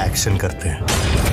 Action करते हैं।